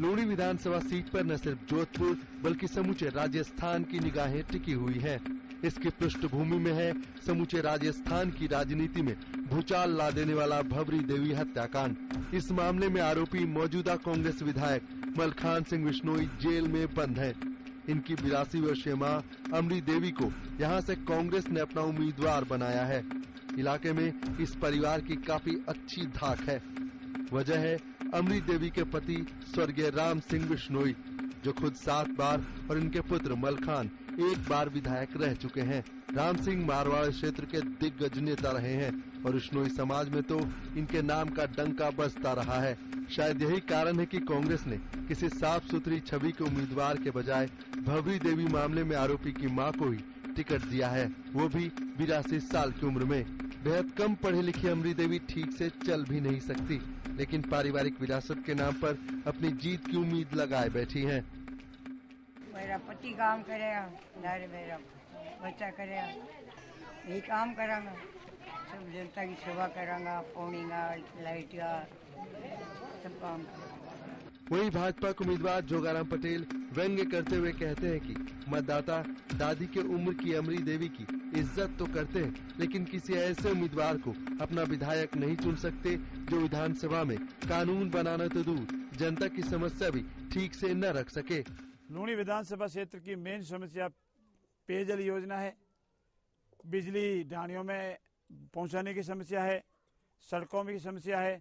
लूणी विधानसभा seat पर न सिर्फ़ जोधपुर, बल्कि समूचे राजस्थान की निगाहें टिकी हुई हैं। इसकी पृष्ठभूमि में है समूचे राजस्थान की राजनीति में भूचाल ला देने वाला भवरी देवी हत्याकांड। इस मामले में आरोपी मौजूदा कांग्रेस विधायक मलखान सिंह बिश्नोई जेल में बंद है। इनकी बिरासी वर्षीय माँ अमरी देवी को यहाँ से कांग्रेस ने अपना उम्मीदवार बनाया है। इलाके में इस परिवार की काफ़ी अच्छी धाक है। वजह है अमरी देवी के पति स्वर्गीय राम सिंह बिश्नोई जो खुद सात बार और इनके पुत्र मलखान एक बार विधायक रह चुके हैं। राम सिंह मारवाड़ क्षेत्र के दिग्गज नेता रहे हैं और बिश्नोई समाज में तो इनके नाम का डंका बजता रहा है। शायद यही कारण है कि कांग्रेस ने किसी साफ़ सुथरी छवि के उम्मीदवार के बजाय भवरी देवी मामले में आरोपी की माँ को ही टिकट दिया है। वो भी बिरासी साल की उम्र में। बेहद कम पढ़ी लिखी अमरी देवी ठीक से चल भी नहीं सकती, लेकिन पारिवारिक विरासत के नाम पर अपनी जीत की उम्मीद लगाए बैठी हैं। मेरा पति काम करेगा मेरा बच्चा करेगा, यही काम करांगा। सब जनता की सेवा करांगा पानी लाइट का सब काम करेगा। वहीं भाजपा के उम्मीदवार जोगाराम पटेल व्यंग्य करते हुए कहते हैं कि मतदाता दादी के उम्र की अमरी देवी की इज़्ज़त तो करते हैं, लेकिन किसी ऐसे उम्मीदवार को अपना विधायक नहीं चुन सकते जो विधानसभा में कानून बनाना तो दूर, जनता की समस्या भी ठीक से न रख सके। लूणी विधानसभा क्षेत्र की मेन समस्या पेयजल योजना है। बिजली ढाणियों में पहुँचाने की समस्या है, सड़कों में की समस्या है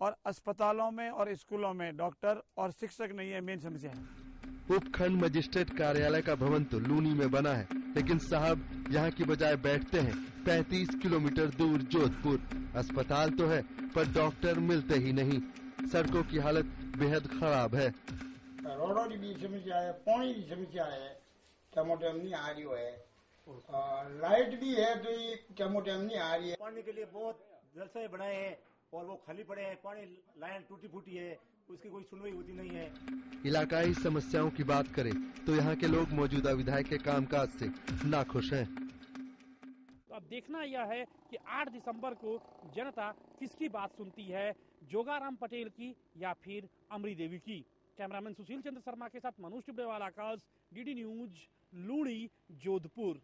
और अस्पतालों में और स्कूलों में डॉक्टर और शिक्षक नहीं है मेन समस्या है। उपखंड मजिस्ट्रेट कार्यालय का भवन तो लूनी में बना है लेकिन साहब यहाँ की बजाय बैठते हैं 35 किलोमीटर दूर जोधपुर। अस्पताल तो है पर डॉक्टर मिलते ही नहीं। सड़कों की हालत बेहद खराब है। रोडो की भी समस्या है पानी की समस्या है टमाटर नहीं आ रही है। लाइट भी है तो ये टमाटर नहीं आ रही है। पानी के लिए बहुत जलसे बनाए हैं और वो खाली पड़े हैं पानी लाइन टूटी फूटी है उसकी कोई सुनवाई होती नहीं है। इलाकाई समस्याओं की बात करें तो यहाँ के लोग मौजूदा विधायक के कामकाज से नाखुश हैं। तो अब देखना यह है कि 8 दिसंबर को जनता किसकी बात सुनती है जोगाराम पटेल की या फिर अमरी देवी की? कैमरामैन सुशील चंद्र शर्मा के साथ मनोज टिबड़ेवाला आकाश डीडी न्यूज़ लूड़ी जोधपुर।